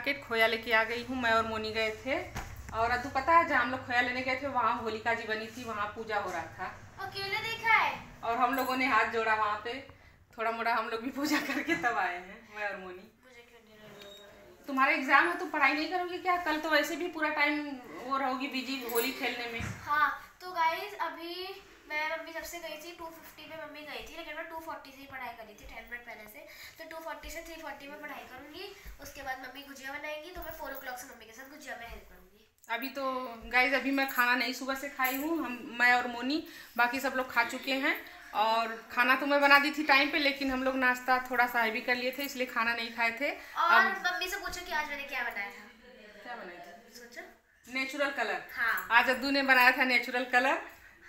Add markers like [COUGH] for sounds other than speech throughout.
Market खोया लेके आ गई हूँ मैं और मोनी गए थे। और तू पता है जहाँ हम लोग खोया लेने गए थे वहाँ होलिका जी बनी थी वहाँ पूजा हो रहा था। अकेले देखा है? और हम लोगों ने हाथ जोड़ा वहाँ पे। थोड़ा मोड़ा हम लोग भी पूजा करके तब आए हैं मैं और मोनी? तुम्हारा एग्ज़ाम है तुम पढ़ाई नहीं करोगी क्या? कल तो वैसे भी पूरा टाइम वो रहोगी बिज़ी होली खेलने में। हाँ तो गाइज़ अभी मैं मम्मी सबसे गई थी 250 पे मम्मी गई थी लेकिन मैं 240 से ही पढ़ाई करी थी 10 मिनट पहले से। तो 240 से 340 में पढ़ाई करूँगी उसके बाद मम्मी गुजिया बनाएँगी तो मैं फोर ओ क्लॉक से मम्मी के साथ गुजिया में हेल्प करूँगी। अभी तो गाइज़ अभी मैं खाना नहीं सुबह से खाई हूँ हम मैं और मोनी बाकी सब लोग खा चुके हैं। और खाना तो मैं बना दी थी टाइम पे लेकिन हम लोग नाश्ता थोड़ा सा हैवी कर लिए थे इसलिए खाना नहीं खाए थे। और मम्मी से पूछो कि आज मैंने क्या बनाया था। क्या बनाए थे? सोचो। नेचुरल कलर हाँ। आज अद्दू ने बनाया था नेचुरल कलर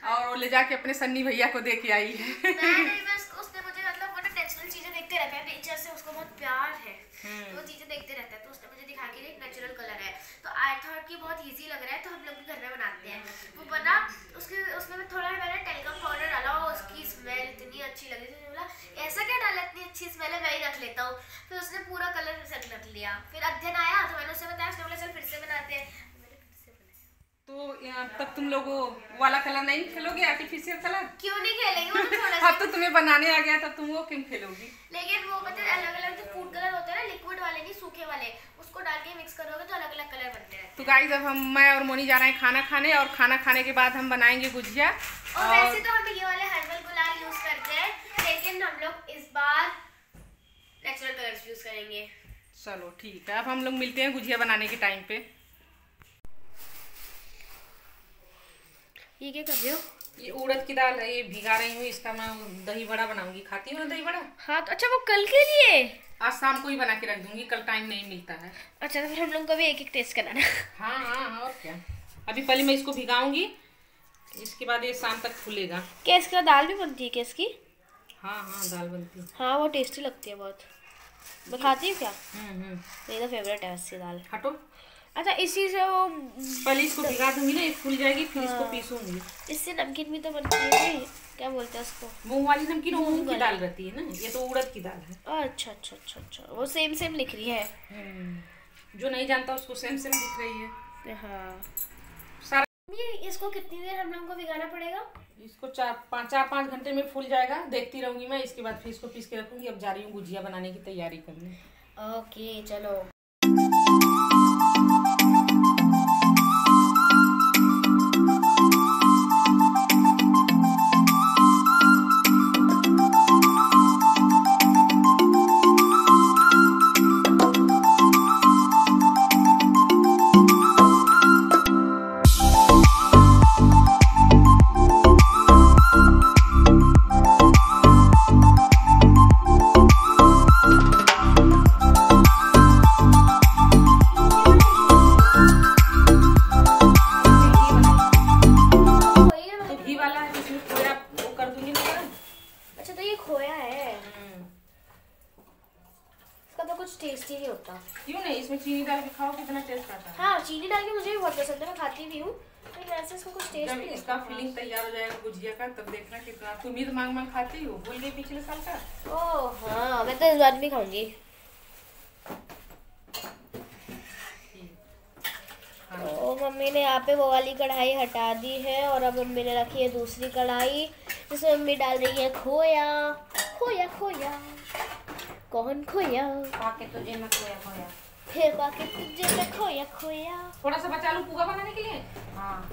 और वो ले जाके अपने सन्नी भैया को दे के आई है। मैं नहीं बस उसने मुझे मतलब वो नेचुरल चीज़ें देखते रहते हैं। नेचर से उसको बहुत प्यार है। तो वो चीज़ें देखते रहते हैं। तो उसने मुझे दिखा के एक नेचुरल कलर है। तो आई थॉट कि बहुत इजी लग रहा है तो हम लोग भी घर में बनाते हैं। वो बना उसके उसमें थोड़ा मैंने टेलीकॉम पाउडर डाला और उसकी स्मेल इतनी अच्छी लगी थी। बोला ऐसा क्या डाला? इतनी अच्छी स्मेल है मैं ही रख लेता हूँ। फिर उसने पूरा कलर सेट रख लिया। फिर अध्ययन आया तो मैंने उसे बताया उसने बोला चल फिर से बनाते हैं। तो यहाँ तब तुम लोग वाला कलर नहीं खेलोगे आर्टिफिशियल कलर? क्यों नहीं खेलेंगे? वो तो [LAUGHS] थोड़ा तो तुम्हें बनाने आ गया तब तुम वो क्यों खेलोगी? लेकिन वो है अलग अलग जो फ़ूड कलर होते हैं ना लिक्विड वाले नहीं सूखे वाले उसको डाल के मिक्स करोगे तो अलग अलग कलर बनते हैं। तो गाइज़ अब हम मैं और मोनी जा रहे हैं खाना खाने और खाना खाने के बाद हम बनाएँगे गुजिया। और वैसे तो हम ये वाले हर्बल गुलाल यूज़ करते हैं लेकिन हम लोग इस बार नेचुरल कलर्स यूज़ करेंगे। चलो ठीक है अब हम लोग मिलते हैं गुजिया बनाने के टाइम पे। ये क्या कर रहे हो? ये उड़द की दाल है ये भिगा रही हूँ इसका मैं दही बड़ा बनाऊँगी। खाती हूँ दही बड़ा हाँ तो अच्छा वो कल के लिए। आज शाम को ही बना के रख दूँगी कल टाइम नहीं मिलता है। अच्छा तो फिर हम लोग को भी एक एक टेस्ट कराना। हाँ हाँ हाँ और क्या? अभी पहले मैं इसको भिगाऊँगी इसके बाद ये शाम तक फूलेगा। क्या इसका दाल भी बनती है क्या इसकी? हाँ हाँ दाल बनती है। हाँ वो टेस्टी लगती है बहुत। मैं खाती हूँ क्या? हम्म हम्म। मेरी फेवरेट है दाल। हटो अच्छा इसी से वो पहले इसको भिगा दूँगी ना ये फूल जाएगी फिर इसको पीसूँगी। इससे नमकीन भी तो बनती है क्या बोलते हैं उसको? मूंग वाली नमकीन मूंग की दाल रहती है ना ये तो उड़द की दाल है। अच्छा अच्छा अच्छा अच्छा वो सेम सेम लिख रही है। हम्म। जो नहीं जानता उसको सेम सेम दिख रही है। हाँ। सारा ये इसको कितनी देर हम लोग को भिगाना पड़ेगा? इसको चार पाँच चार पाँच घंटे में फूल जाएगा देखती रहूँगी मैं इसके बाद फिर इसको पीस के रखूँगी। अब जा रही हूँ गुजिया बनाने की तैयारी करने। ओके चलो। है हाँ चीनी डाल के मुझे भी बहुत पसंद है मैं खाती भी हूँ। ऐसे इसको कुछ टेस्ट जब इसका फीलिंग तैयार हो जाएगा गुजिया का तब देखना कितना। तुम भी तो मांग मांग खाती हो? भूल गई पिछले साल का। ओह हाँ मैं तो इस बार भी खाऊँगी। तो मम्मी ने यहाँ पे वो वाली कढ़ाई हटा दी है और अब मम्मी ने रखी है दूसरी कढ़ाई जिसमें मम्मी डाल रही है खोया। खोया खोया। कौन खोया? तुझे मैं खोया खोया। फिर बाकी तुझे मैं खोया खोया। थोड़ा सा बचा लूँ पुआ बनाने के लिए? हाँ।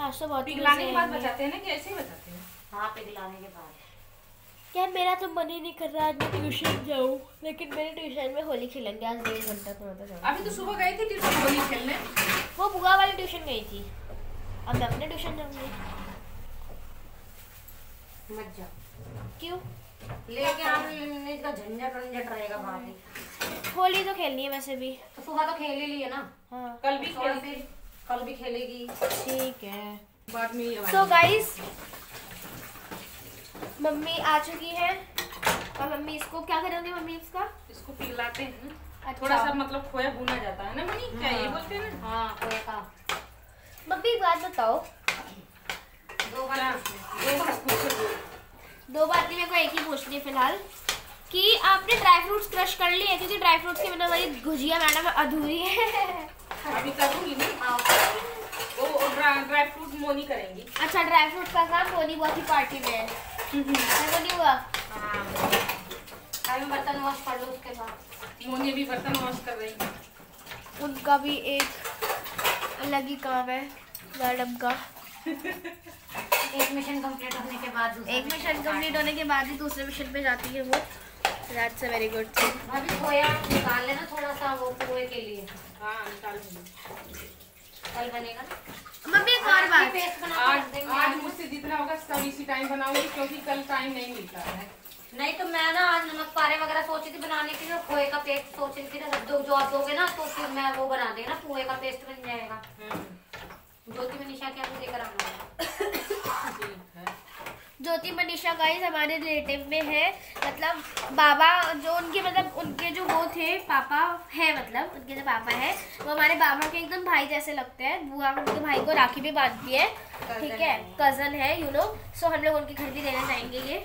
आज तो बहुत पिघलाने के बाद बचाते हैं ना कि ऐसे ही बचाते हैं? हाँ पिघलाने के बाद। यार मेरा तो मन ही नहीं कर रहा आज मैं ट्यूशन जाऊँ लेकिन मेरे ट्यूशन में होली खेलेंगे आज डेढ़ घंटा तो तो जाऊँ अभी तो सुबह गई थी ट्यूशन होली खेलने। वो बुआ वाली ट्यूशन गई थी। अब मैं अपने ट्यूशन जाऊँगी। मत जा। क्यों? लेके आने का झंझट वंझट रहेगा वहाँ पे होली तो खेलनी है वैसे भी। तो सुबह तो खेल ही लिए ना। हाँ। कल भी खेली फिर कल भी खेलेगी। ठीक है। बाद में सो गाइस मम्मी आ चुकी है। और मम्मी इसको क्या करोगे मम्मी इसका? इसको पिघलाते हैं। अच्छा। थोड़ा सा मतलब खोया भुना जाता है ना मनी क्या ये बोलते हैं ना? हाँ खोए का मम्मी एक बात बताओ। दो? बार दो बार पूछो। दो। दो बातें मेरे को एक ही पूछनी है फ़िलहाल। कि आपने ड्राई फ्रूट्स क्रश कर लिए क्योंकि ड्राई फ्रूट्स के बिना हमारी गुजिया मैडम अधूरी है। अभी करूँगी ना हाँ, वो ड्राई फ्रूट मोनी करेंगी। अच्छा ड्राई फ्रूट का काम मोनी बहुत ही पार्टी में है। ऐसा नहीं हुआ? हाँ। बर्तन वॉश कर लो उसके बाद। मोनी अभी बर्तन वॉश कर रही है। उनका भी एक अलग ही काम है मैडम का। [LAUGHS] एक मिशन कंप्लीट होने के बाद एक मिशन कंप्लीट होने के बाद ही दूसरे मिशन पे जाती है वो। That's a very good thing भाभी खोया निकाल लेना थोड़ा सा वो पोहे के लिए। हाँ निकालूँगी कल बनेगा ना? मम्मी एक और बात। पेस्ट बना आज आज मुझसे जितना होगा सब इसी टाइम बनाऊँगी क्योंकि कल टाइम नहीं मिलता है। नहीं तो मैं ना आज नमक पारे वगैरह सोची थी बनाने के लिए खोए का पेस्ट सोच रही थी ना जो जो आप दोगे ना तो फिर मैं वो बना देगा ना पोहे का पेस्ट बन जाएगा। ज्योति में निशा के आपको लेकर है ज्योति मनीषा गाइस हमारे रिलेटिव में है। मतलब बाबा जो उनके मतलब उनके जो वो थे पापा है मतलब उनके जो पापा है वो हमारे बाबा के एकदम भाई जैसे लगते हैं। बुआ उनके भाई को राखी भी बांधती है। ठीक है कज़न है यू नो सो हम लोग उनके घर भी देने जाएँगे ये।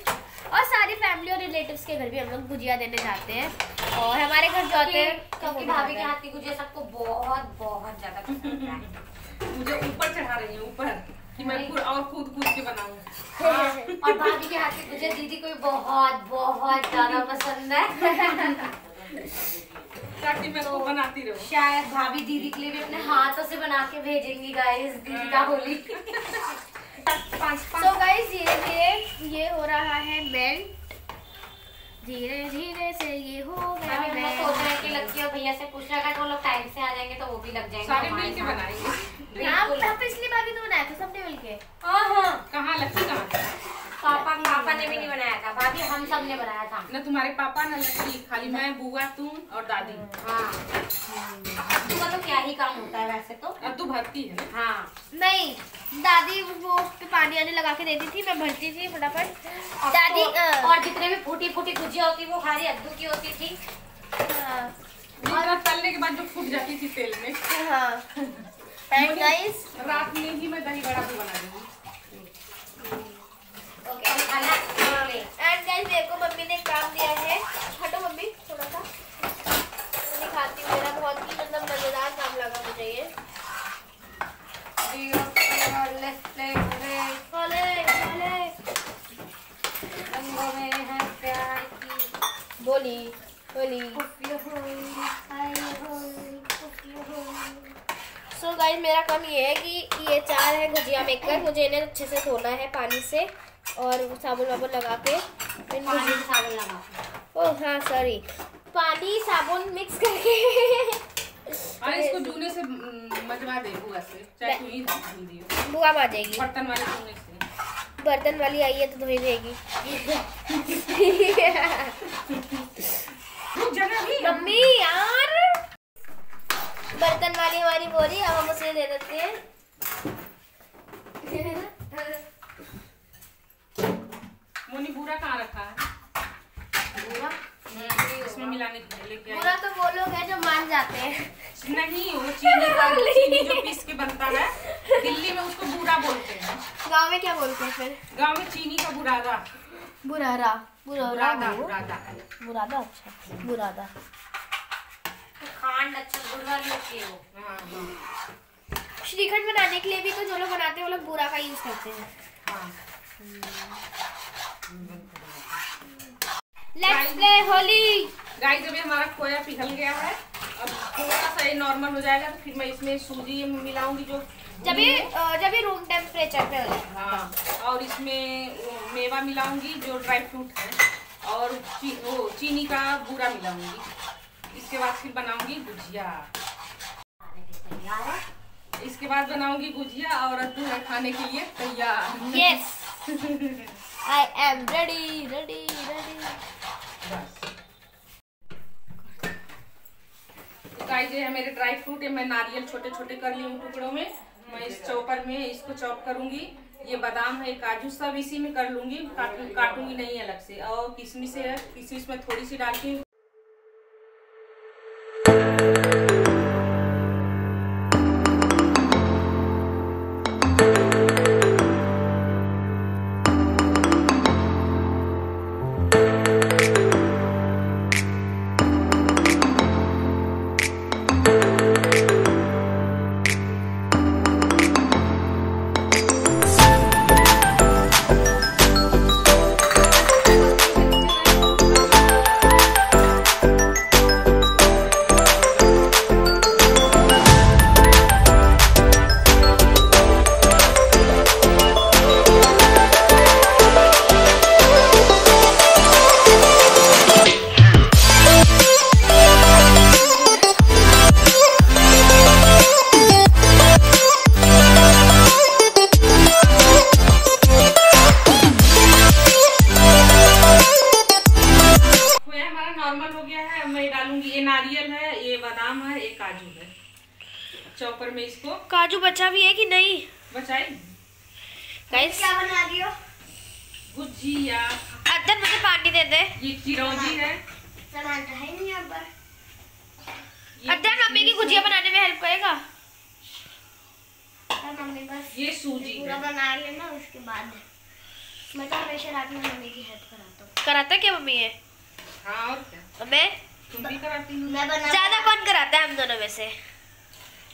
और सारी फैमिली और रिलेटिव्स के घर भी हम लोग गुजिया देने जाते हैं। और हमारे घर जो आते हैं। तो क्योंकि भाभी के हाथ की गुजिया सबको बहुत बहुत ज़्यादा पसंद है। [LAUGHS] मुझे ऊपर चढ़ा रही है ऊपर। कि मैं। खुद और कूद कूद के बनाऊँ। और भाभी के हाथ की गुजिया दीदी को भी बहुत बहुत ज़्यादा पसंद है? ताकि मैं वो बनाती रहूँ। शायद भाभी दीदी के लिए भी अपने हाथों से बना के भेजेंगी गाइस दीदी का होली सो गाइस ये धीरे ये हो रहा है मेल्ट धीरे धीरे से ये हो गया हम लोग सोच रहे हैं कि लक्की और भैया से पूछ रहा हैं अगर वो लोग टाइम से आ जाएँगे तो वो भी लग जाएँगे सारे हमारे मिल के बनाएँगे हाँ बिल्कुल। हाँ, पिछली बार भी तो बनाया था सबने मिलके हाँ हाँ कहाँ लक्की कहाँ था पापा पापा ने भी नहीं बनाया था भाभी हम सबने बनाया था। न तुम्हारे पापा न लक्की खाली मैं बुआ तुम और दादी। हाँ। तुमका तो क्या ही काम होता है वैसे तो। अब तू भरती है। ना हाँ। नहीं दादी वो पानी आने लगा के देती थी मैं भरती थी फटाफट। दादी और, जितने भी फूटी फूटी भुजिया होती वो खाली अद्दू की होती थी। हाँ, तलने के बाद जो फूट जाती थी तेल में। हाँ। एंड गाइस रात में ही मैं दही बड़ा भी बना दूँगी ओके अभी खाना ले एंड गाइस को मम्मी ने काम दिया है। हटो मम्मी थोड़ा सा दिखाती हूँ मेरा बहुत ही मतलब मज़ेदार काम लगा मुझे ये। है बोली बोली। सो गाइस मेरा काम ये है कि ये चार है गुजिया मेकर मुझे इन्हें अच्छे से धोना है पानी से और साबुन वाबुन लगा के। पानी साबुन ओह हाँ सॉरी पानी साबुन मिक्स करके। अरे इसको जूने से मजवा दे बुआ से चाहे तू ही बुआ आ जाएगी बर्तन वाले जूने से। बर्तन वाली आई है तो धोई देगी। मम्मी यार। बर्तन वाली हमारी बोली अब हम उसे दे देते हैं। पूरा कहाँ रखा है? पूरा? इसमें मिलाने के लिए लेके आई। तो वो लोग हैं जो मान जाते हैं। नहीं वो चीनी का चीनी जो पीस के बनता है दिल्ली में उसको बूरा बोलते हैं। गाँव में क्या बोलते हैं फिर? गाँव में चीनी का बुरादा। बुरादा। बुरादा बुरादा अच्छा। बुरादा। खांड अच्छा होती वो। हाँ हाँ। श्रीखंड बनाने के लिए भी तो जो लोग बनाते हैं वो लोग बूरा का यूज़ करते हैं। हाँ। लेट्स प्ले होली गाइस अभी हमारा खोया पिघल गया है। अब थोड़ा सा ये नॉर्मल हो जाएगा तो फिर मैं इसमें सूजी मिलाऊँगी जो जब ये जब ये रूम टेम्परेचर पे हो हाँ और इसमें मेवा मिलाऊँगी जो ड्राई फ्रूट है और ची, वो चीनी का बूरा मिलाऊँगी। इसके बाद फिर बनाऊँगी गुजिया। इसके बाद बनाऊँगी गुजिया और अद्दू है खाने के लिए तैयार। Yes I am ready ready ready guys ये है मेरे ड्राई फ्रूट है मैं नारियल छोटे छोटे कर ली हूँ टुकड़ों में। मैं इस चॉपर में इसको चॉप करूँगी। ये बादाम है, काजू सब इसी में कर लूँगी। काटू, काटूँगी नहीं अलग से। और किशमिश है, किशमिश में थोड़ी सी डालती हूँ। काजू बचा भी है कि नहीं? बचाई। गाइस क्या बना रही हो? गुजिया अदन मुझे पानी दे दे। ये चिरौंजी है। सामान तो है नहीं यहाँ पर। अदन मम्मी की गुजिया बनाने में हेल्प करेगा? मम्मी बस ये सूजी पूरा बना लेना उसके बाद। मैं तो हमेशा रात में मम्मी की हेल्प कराता हूँ। कराता क्या मम्मी है हाँ और क्या? मैं? तुम भी कराती हो? मैं बना ज़्यादा कौन कराता है हम दोनों में से?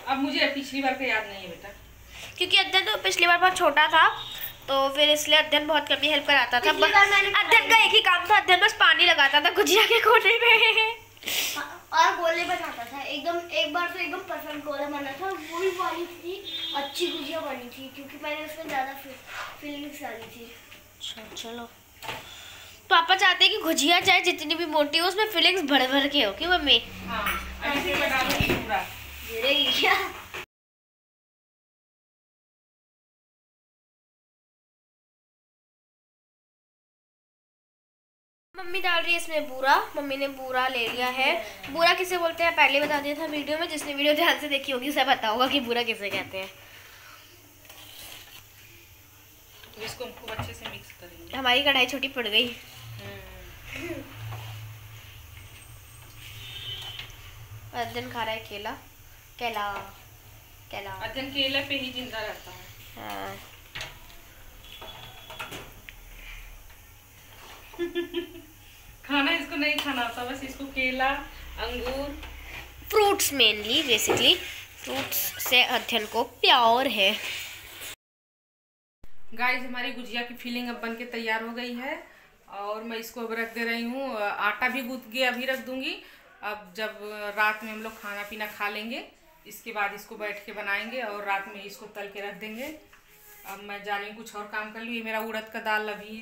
अब मुझे पिछली बार का याद नहीं है बेटा। क्योंकि अध्ययन तो पिछली बार बहुत छोटा था तो फिर इसलिए अध्ययन बहुत कम ही हेल्प कराता था। पिछली बार मैंने अध्ययन का एक ही काम था अध्ययन बस पानी लगाता था गुजिया के कोने में। और गोले बनाता था। एकदम एक बार तो एकदम परफेक्ट गोला बना था वही वाली थी अच्छी गुजिया बनी थी क्योंकि मैंने उसमें ज़्यादा फीलिंग्स डाली थी। अच्छा, चलो। पापा चाहते हैं कि गुजिया चाहे जितनी भी मोटी हो उसमें फीलिंग्स भर भर के हो क्यों मम्मी? हाँ क्या मम्मी डाल रही है इसमें बूरा। मम्मी ने बूरा ले लिया है। बूरा किसे बोलते हैं? पहले बता दिया था वीडियो में जिसने वीडियो ध्यान से देखी होगी उसे पता होगा कि बूरा किसे कहते हैं। इसको हम खूब अच्छे से मिक्स करेंगे। हमारी कढ़ाई छोटी पड़ गई। हम्म, अर्जन खा रहा है केला। केला केला. अध्ययन केले पे ही ज़िंदा रहता. है. हाँ। खाना इसको नहीं खाना होता बस इसको केला अंगूर. फ्रूट्स मेनली बेसिकली फ्रूट्स से अध्ययन को प्यार है। गाइस हमारी गुजिया की फीलिंग अब बन के तैयार हो गई है। और मैं इसको अब रख दे रही हूँ। आटा भी गूंथ के अभी रख दूँगी। अब जब रात में हम लोग खाना पीना खा लेंगे इसके बाद इसको बैठ के बनाएँगे और रात में इसको तल के रख देंगे। अब मैं जा रही हूँ कुछ और काम कर लूँ। ये मेरा उड़द का दाल अभी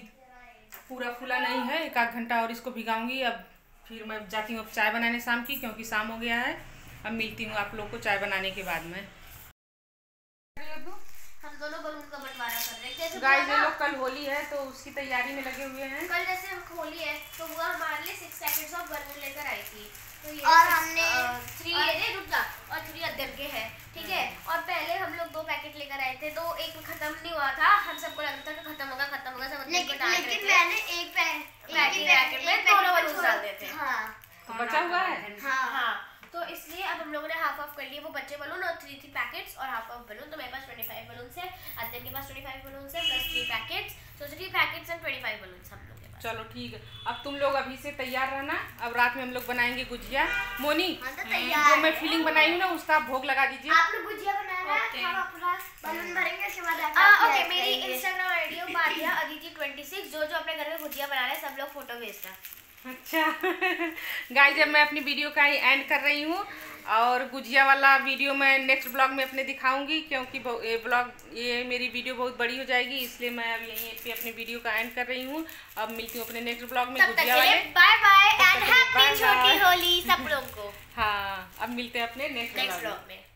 पूरा फूला नहीं है एक आध घंटा और इसको भिगाऊँगी। अब फिर मैं जाती हूँ अब चाय बनाने शाम की क्योंकि शाम हो गया है। अब मिलती हूँ आप लोग को चाय बनाने के बाद में। हम दोनों बलून का बंटवारा कर रहे हैं। गाइस ये लोग कल होली है तो उसकी तैयारी में लगे हुए हैं। कल जैसे होली है तो वो हमारे लिए सिक्स पैकेट्स ऑफ़ बलून लेकर आई थी। तो और हमने- थ्री ये रुक जा और थ्री अदर के हैं ठीक है? और पहले हम लोग दो पैकेट लेकर आए थे तो एक खत्म नहीं हुआ था हम सबको लगता था कि खत्म होगा खत्म होगा सब लेकिन लेकिन मैंने एक पैकेट- में दोनों छोड़- डाल देते। हाँ। तो बचा हुआ है? हाँ। हाँ। तो इसलिए अब हम लोगों ने हाफ़ ऑफ़ कर लिए वो बच्चे बलून और थ्री थ्री पैकेट्स और हाफ़ ऑफ़ बलून तो मेरे पास ट्वेंटी फाइव बलून है अध्ययन के पास ट्वेंटी फाइव बलून है प्लस थ्री पैकेट्स तो three packets and twenty five balloon हम लोग के पास चलो ठीक है। अब तुम लोग अभी से तैयार रहना। अब रात में हम लोग बनाएँगे गुजिया। मोनी हाँ तो जो मैं फीलिंग बनाई हूँ ना उसका आप भोग लगा दीजिए। आप लोग गुजिया बनाना हम अपना बलून भरेंगे उसके बाद आप आ, आपकी ओके मेरी इंस्टाग्राम आईडी बादिया अदिति 26 जो जो अपने घर में गुजिया बना रहे हैं सब लोग फ़ोटो भेजना अच्छा। [LAUGHS] गाइस जब मैं अपनी वीडियो का ही एंड कर रही हूँ और गुजिया वाला वीडियो मैं नेक्स्ट ब्लॉग में अपने दिखाऊँगी क्योंकि ये ब्लॉग ये मेरी वीडियो बहुत बड़ी हो जाएगी इसलिए मैं अब यहीं पे अपनी वीडियो का एंड कर रही हूँ। अब मिलती हूँ अपने नेक्स्ट ब्लॉग में गुजिया वाले। बाय बाय एंड हैप्पी छोटी होली सब लोगों को। [LAUGHS] हाँ अब मिलते हैं अपने नेक्स्ट ब्लॉग में।